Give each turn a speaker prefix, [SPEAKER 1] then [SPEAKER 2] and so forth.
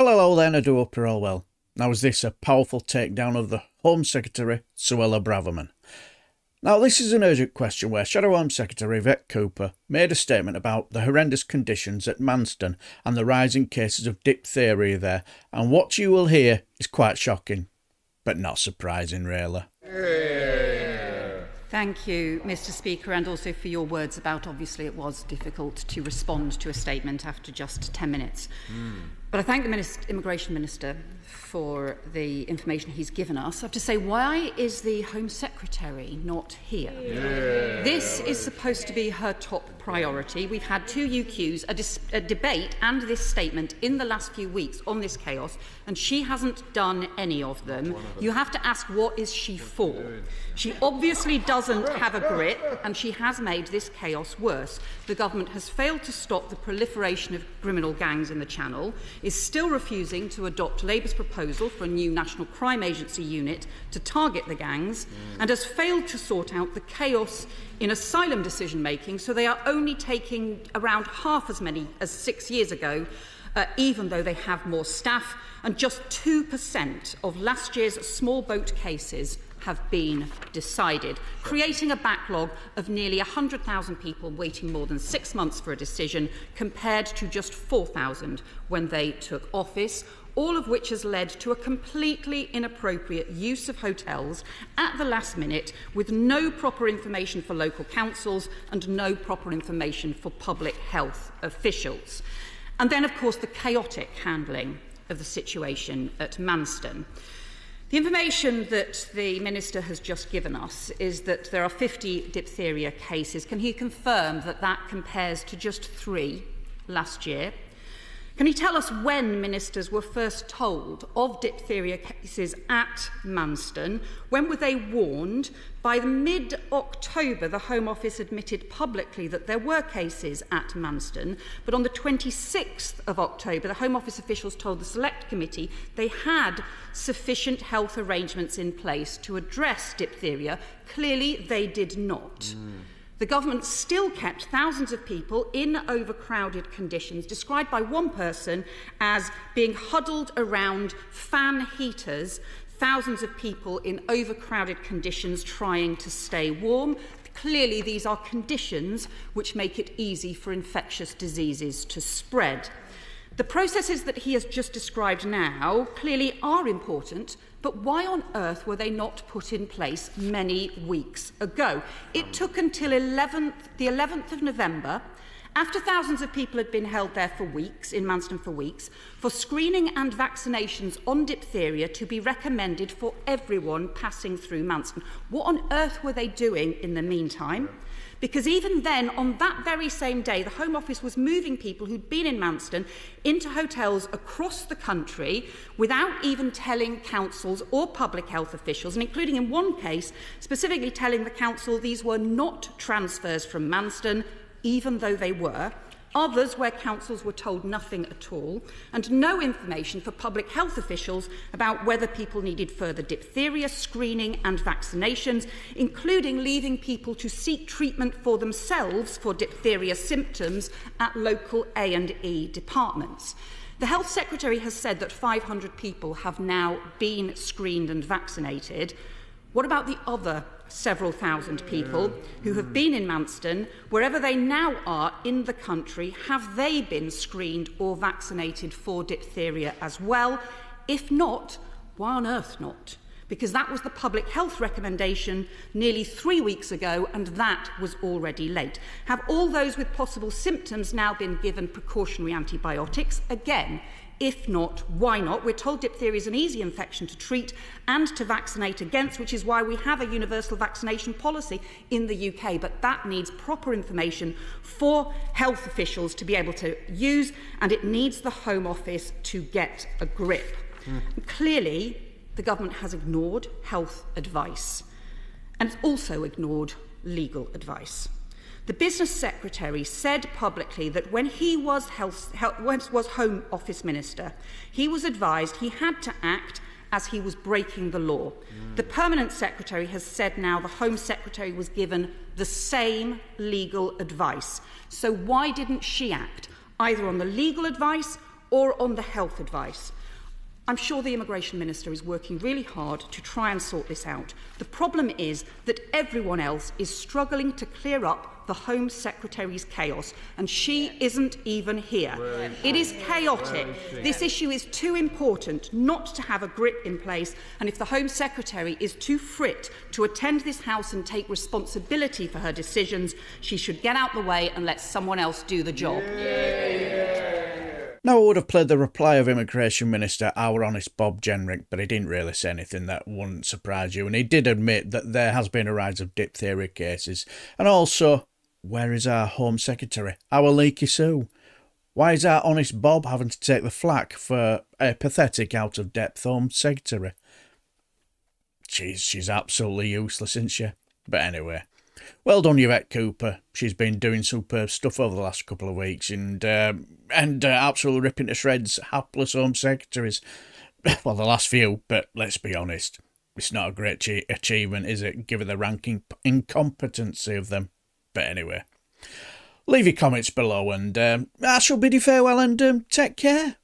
[SPEAKER 1] Well, hello then, I do hope you're all well. Now, is this a powerful takedown of the Home Secretary, Suella Braverman? Now, this is an urgent question where Shadow Home Secretary Yvette Cooper made a statement about the horrendous conditions at Manston and the rising cases of diphtheria there, and what you will hear is quite shocking, but not surprising, really.
[SPEAKER 2] Thank you, Mr. Speaker, and also for your words about obviously it was difficult to respond to a statement after just 10 minutes. Mm. But I thank the Minister, Immigration Minister for the information he's given us. I have to say, why is the Home Secretary not here? Yeah. This is supposed to be her top priority. We've had two UQs, a, a debate, and this statement in the last few weeks on this chaos, and she hasn't done any of them. You have to ask, what is she for? She obviously doesn't have a grip, and she has made this chaos worse. The government has failed to stop the proliferation of criminal gangs in the Channel is still refusing to adopt Labour's proposal for a new National Crime Agency unit to target the gangs mm. and has failed to sort out the chaos in asylum decision making, so they are only taking around half as many as six years ago. Uh, even though they have more staff, and just 2% of last year's small boat cases have been decided, creating a backlog of nearly 100,000 people waiting more than six months for a decision compared to just 4,000 when they took office, all of which has led to a completely inappropriate use of hotels at the last minute with no proper information for local councils and no proper information for public health officials. And then, of course, the chaotic handling of the situation at Manston. The information that the Minister has just given us is that there are 50 diphtheria cases. Can he confirm that that compares to just three last year Can you tell us when ministers were first told of diphtheria cases at Manston? When were they warned? By mid October, the Home Office admitted publicly that there were cases at Manston, but on the 26th of October, the Home Office officials told the Select Committee they had sufficient health arrangements in place to address diphtheria. Clearly, they did not. Mm. The government still kept thousands of people in overcrowded conditions, described by one person as being huddled around fan heaters, thousands of people in overcrowded conditions trying to stay warm. Clearly, these are conditions which make it easy for infectious diseases to spread. The processes that he has just described now clearly are important, but why on earth were they not put in place many weeks ago? It took until 11th, the 11th of November, after thousands of people had been held there for weeks, in Manston for weeks, for screening and vaccinations on diphtheria to be recommended for everyone passing through Manston. What on earth were they doing in the meantime? Because even then, on that very same day, the Home Office was moving people who'd been in Manston into hotels across the country without even telling councils or public health officials, and including in one case, specifically telling the council these were not transfers from Manston, even though they were, others where councils were told nothing at all, and no information for public health officials about whether people needed further diphtheria screening and vaccinations, including leaving people to seek treatment for themselves for diphtheria symptoms at local A&E departments. The Health Secretary has said that 500 people have now been screened and vaccinated. What about the other several thousand people who have been in Manston, wherever they now are in the country, have they been screened or vaccinated for diphtheria as well? If not, why on earth not? Because that was the public health recommendation nearly three weeks ago, and that was already late. Have all those with possible symptoms now been given precautionary antibiotics? Again, If not, why not? We're told diphtheria is an easy infection to treat and to vaccinate against, which is why we have a universal vaccination policy in the UK. But that needs proper information for health officials to be able to use, and it needs the Home Office to get a grip. Mm. Clearly, the government has ignored health advice and it's also ignored legal advice. The business secretary said publicly that when he was, health, health, was Home Office Minister, he was advised he had to act as he was breaking the law. Mm. The permanent secretary has said now the Home Secretary was given the same legal advice. So why didn't she act, either on the legal advice or on the health advice. I'm sure the Immigration Minister is working really hard to try and sort this out. The problem is that everyone else is struggling to clear up the Home Secretary's chaos, and she isn't even here. It is chaotic. This issue is too important not to have a grip in place, and if the Home Secretary is too frit to attend this House and take responsibility for her decisions, she should get out the way and let someone else do the job.
[SPEAKER 1] Now, I would have played the reply of Immigration Minister, our honest Bob Jenrick, but he didn't really say anything that wouldn't surprise you, and he did admit that there has been a rise of diphtheria cases. And also, where is our Home Secretary, our leaky Sue? Why is our honest Bob having to take the flak for a pathetic, out of depth Home Secretary? She's, she's absolutely useless, isn't she? But anyway, well done, Yvette Cooper. She's been doing superb stuff over the last couple of weeks and um, and uh, absolutely ripping to shreds hapless Home Secretaries. Well, the last few, but let's be honest, it's not a great achievement, is it, given the ranking incompetency of them? But anyway, leave your comments below and um, I shall bid you farewell and um, take care.